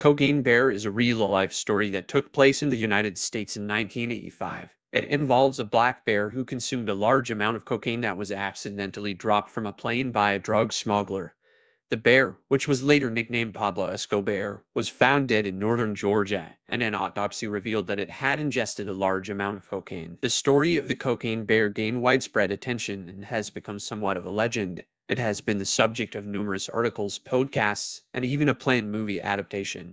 Cocaine Bear is a real-life story that took place in the United States in 1985. It involves a black bear who consumed a large amount of cocaine that was accidentally dropped from a plane by a drug smuggler. The bear, which was later nicknamed Pablo EskoBear, was found dead in northern Georgia, and an autopsy revealed that it had ingested a large amount of cocaine. The story of the cocaine bear gained widespread attention and has become somewhat of a legend. It has been the subject of numerous articles, podcasts, and even a planned movie adaptation.